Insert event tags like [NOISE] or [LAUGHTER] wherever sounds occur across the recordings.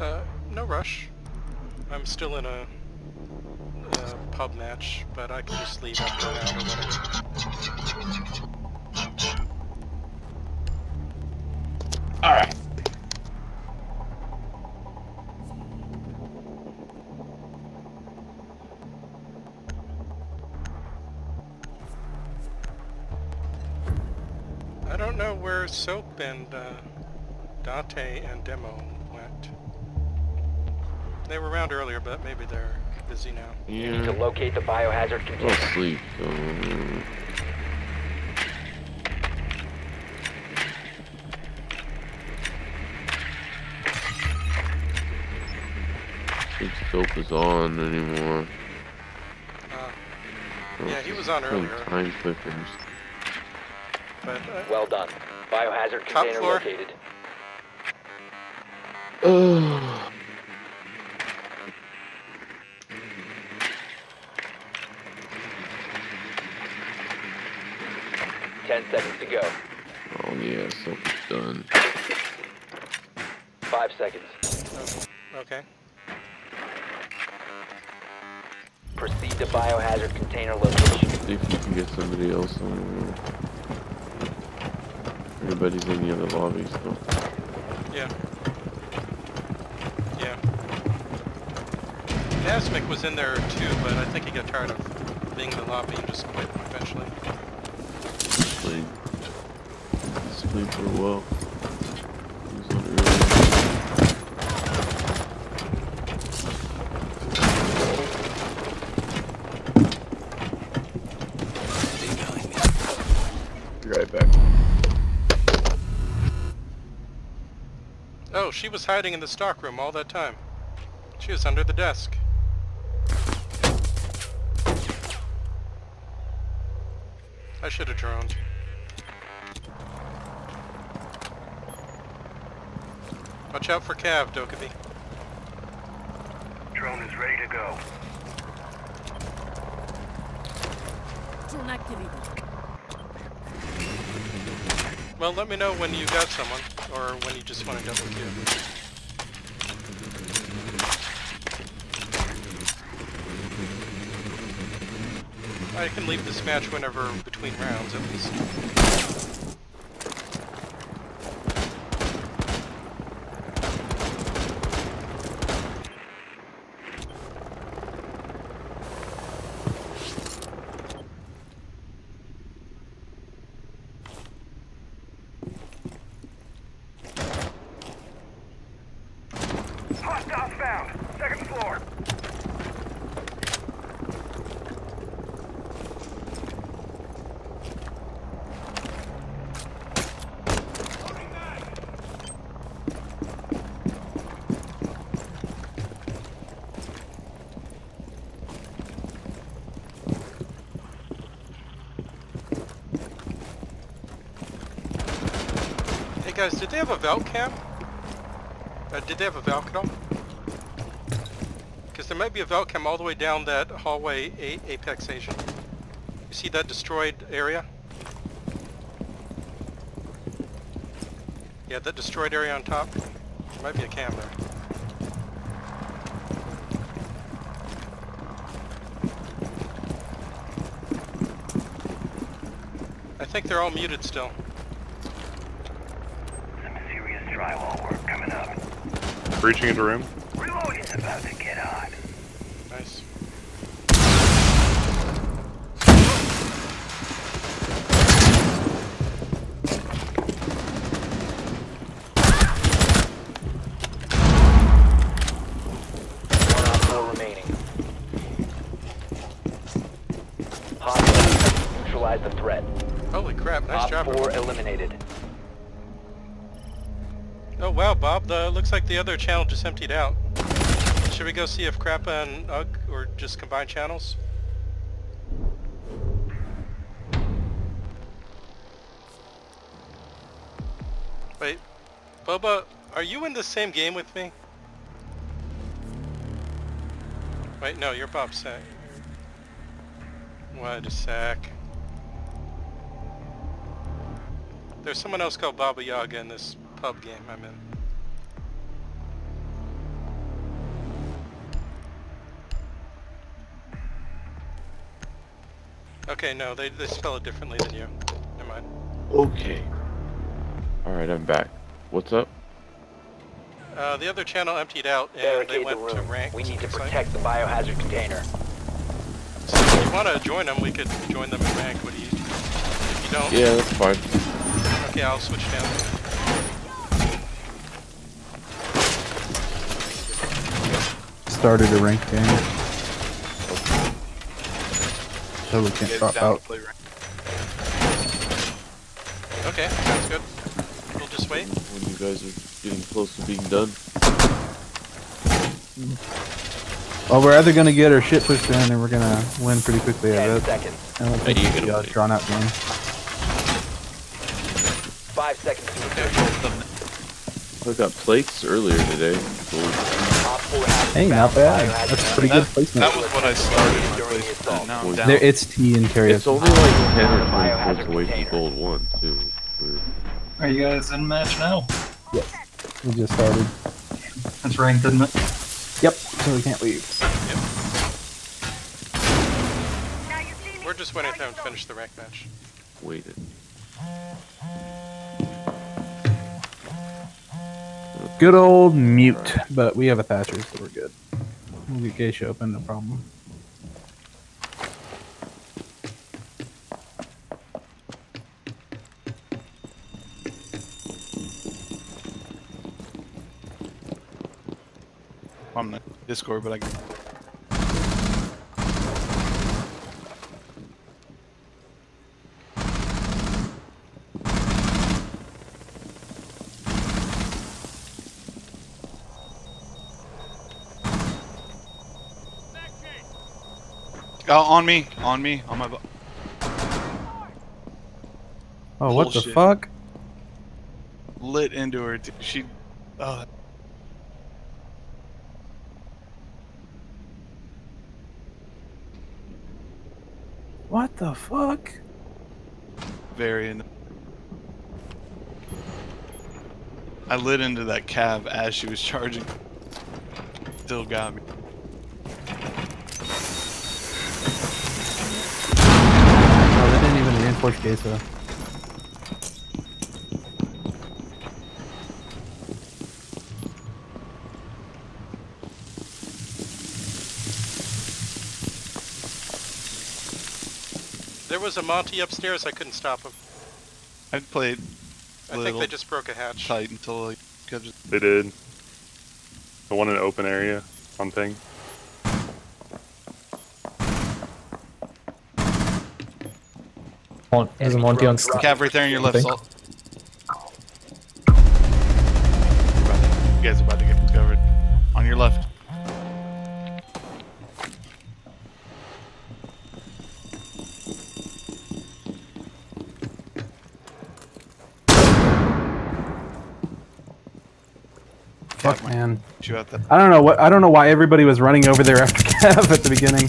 Uh, no rush. I'm still in a, a pub match, but I can just leave after an hour or whatever. Alright. I don't know where Soap and uh, Dante and Demo. They were around earlier, but maybe they're busy now. You need to locate the biohazard I'll sleep. So... think soap is on anymore. Uh, Oh, Yeah, he was on some earlier. Time clickers. but uh, Well done. Biohazard container floor. located. Oh. Ten seconds to go. Oh yeah, soap is done. Five seconds. okay. Proceed to biohazard container location. If you can get somebody else on. Everybody's in the other lobby still. Yeah. Yeah. Nasmic was in there too, but I think he got tired of being in the lobby and just quit eventually. Played. Played for a while. He was on early. Be right back. Oh, she was hiding in the stockroom all that time. She was under the desk. I should have droned. Watch out for Cav, Dokkaebi. Drone is ready to go. Well, let me know when you got someone, or when you just want to double queue. I can leave this match whenever between rounds, at least. Hostile found. Second floor. Hey guys, did they have a Valk cam? Uh, did they have a Valk at all? Because there might be a Valk cam all the way down that hallway a Apex Asian. You see that destroyed area? Yeah, that destroyed area on top. There might be a cam there. I think they're all muted still. Some drywall work coming up. Breaching into room. Reloading's about to get hot. Nice. One on four remaining. Hostile. Neutralize the threat. Holy crap, nice Op job. four eliminated. Oh wow, Bob, the looks like the other channel just emptied out. Should we go see if Krappa and Ugg or just combine channels? Wait, Boba, are you in the same game with me? Wait, no, you're Bob Sack. What a sack. There's someone else called Baba Yaga in this pub game I'm in. Okay, no, they, they spell it differently than you. Never mind. Okay. Alright, I'm back. What's up? Uh, the other channel emptied out and Barricade they went the to rank. We need to protect the biohazard container. So if you want to join them, we could join them in rank. What do you If you don't... Yeah, that's fine. Okay, I'll switch down. Started a ranked game. So we can't drop out. Okay, sounds good. We'll just wait. When you guys are getting close to being done. Mm. Well, we're either gonna get our shit pushed in, and we're gonna win pretty quickly. I Ten bet. seconds. I don't Hey, think you it'll get be a drawn out game. Five seconds to insertion. I got plates earlier today. Cool. Op 4 has Hey, not bad. biohazard That's pretty good placement. that was what I started my During the place. assault. Now I'm down. There, it's T and carry It's only like 10 or 20 points away from gold 1, too. Weird. Are you guys in match now? We just started. That's ranked, isn't it? Yep. So we can't leave. Yep. We're just waiting for them to finish the rank match. Waited. Good old mute, but we have a Thatcher, so we're good. We'll get Geisha open, no problem. I'm in Discord, but I can. Oh, on me, on me, on my. Oh, what the fuck? Lit into her. She. Oh, What the fuck? very. In- I lit into that cab as she was charging. Still got me. They didn't even reinforce Geisha. There was a Monty upstairs. I couldn't stop him. I played I think they just broke a hatch. tight until I kept just. They did. The one in the open area on ping. Mon- there's a Monty on Cab right there on your left. Salt. You guys are about to get discovered. On your left. Fuck, man. Shoot out that. I don't know what. I don't know why everybody was running over there after [LAUGHS] Cav at the beginning.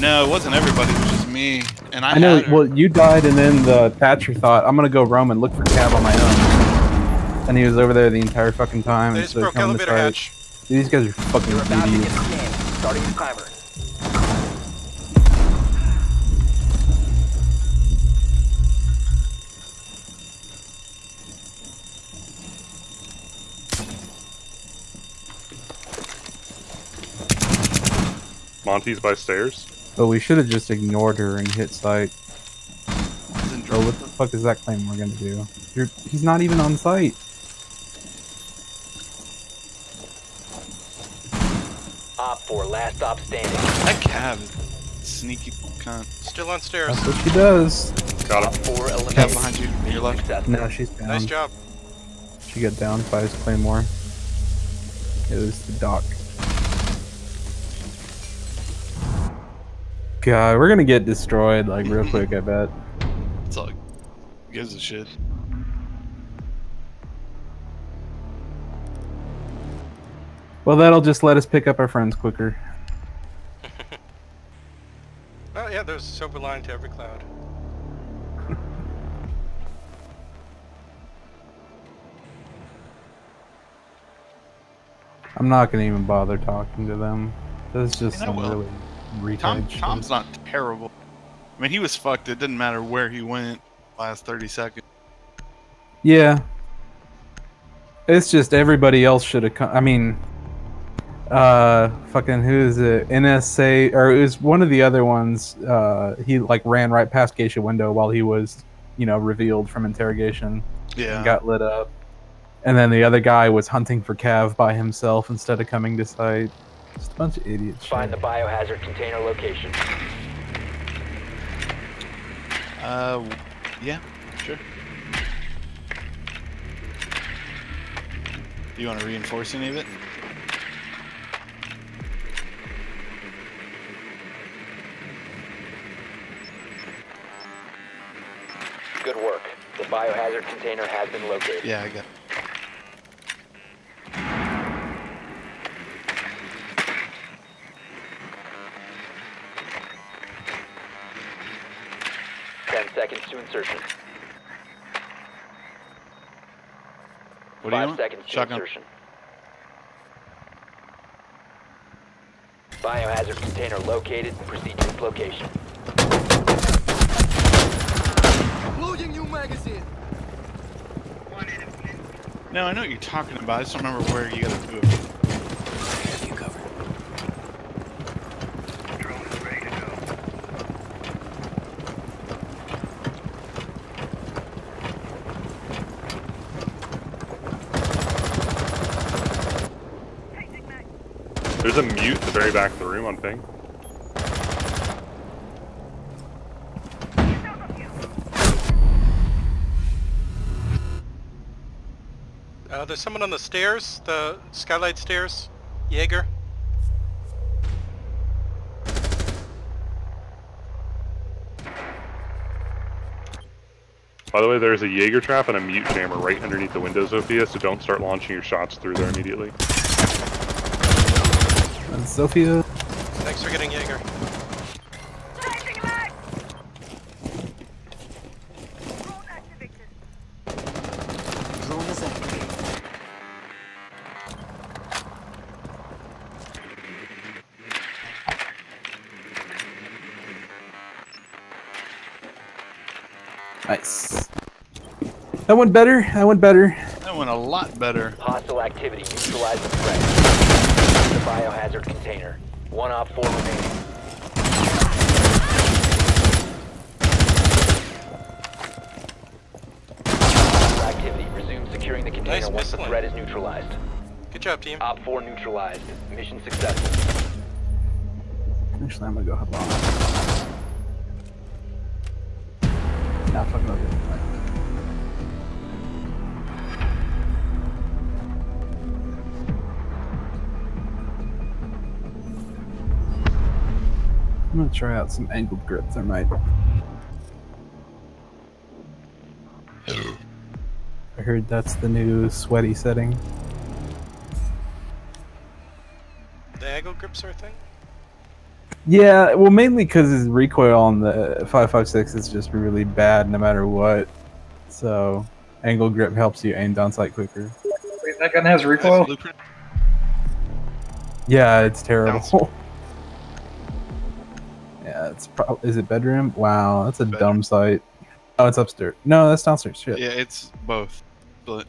No, it wasn't everybody. It was just me. And I, I know. had her. Well, you died, and then the Thatcher thought, "I'm gonna go roam and look for Cav on my own." And he was over there the entire fucking time. They and just so broke coming to elevator fight. hatch. These guys are fucking You're about to get idiots. scanned. Starting the timer. Monty's by stairs. But we should have just ignored her and hit site. It's Oh, what the fuck is that claim we're gonna do? You're, he's not even on site. Op 4, last stop standing. That cab is sneaky cunt. Still on stairs. That's what she does. Got Op him. 4 eliminated. Cab behind you. On your left. Successful. No, she's down. Nice job. She got down by his claymore. It was the dock. God, we're gonna get destroyed like real quick. I bet. [LAUGHS] It's all. Gives a shit. Well, that'll just let us pick up our friends quicker. [LAUGHS] Oh yeah, there's a silver line to every cloud. [LAUGHS] I'm not gonna even bother talking to them. That's just I some will. really Tom. Tom's not terrible. I mean, he was fucked. It didn't matter where he went last 30 seconds. Yeah. It's just everybody else should have come. I mean, uh, fucking who is it? NSA or it was one of the other ones. Uh, he like ran right past Geisha window while he was, you know, revealed from interrogation Yeah. and got lit up. And then the other guy was hunting for Cav by himself instead of coming to site. Just a bunch of idiots. Find the biohazard container location. Uh, yeah, sure. Do you want to reinforce any of it? Good work. The biohazard container has been located. Yeah, I got. Ten insertion. What do you Five want? seconds to Shotgun. insertion. Biohazard container located. Proceed to its location. No, I know what you're talking about. I just don't remember where you gotta do it. Drone is ready to go. There's a mute the very back of the room on ping. Uh, there's someone on the stairs, the skylight stairs. Jaeger. By the way, there's a Jaeger trap and a mute jammer right underneath the window, Sophia, so don't start launching your shots through there immediately. And Sophia. Thanks for getting Jaeger. Nice. That went better. That went better. That went a lot better. Hostile activity. Neutralize the threat. The biohazard container. One op four remaining. Activity. Resume securing the container Nice once the threat is neutralized. Good job, team. Op 4 neutralized. Mission successful. Actually, I'm gonna go hop on. Nah, fuck no. Try out some angled grip thermite. I heard that's the new sweaty setting. The angle grips are a thing. Yeah, well, mainly because his recoil on the 556 is just really bad no matter what. So, angle grip helps you aim down sight quicker. Wait, that gun has recoil? Yeah, it's terrible. [LAUGHS] it's pro- is it bedroom? Wow, that's a Bedroom. dumb site. Oh, it's upstairs. No, that's downstairs. Shit. Yeah, it's both. But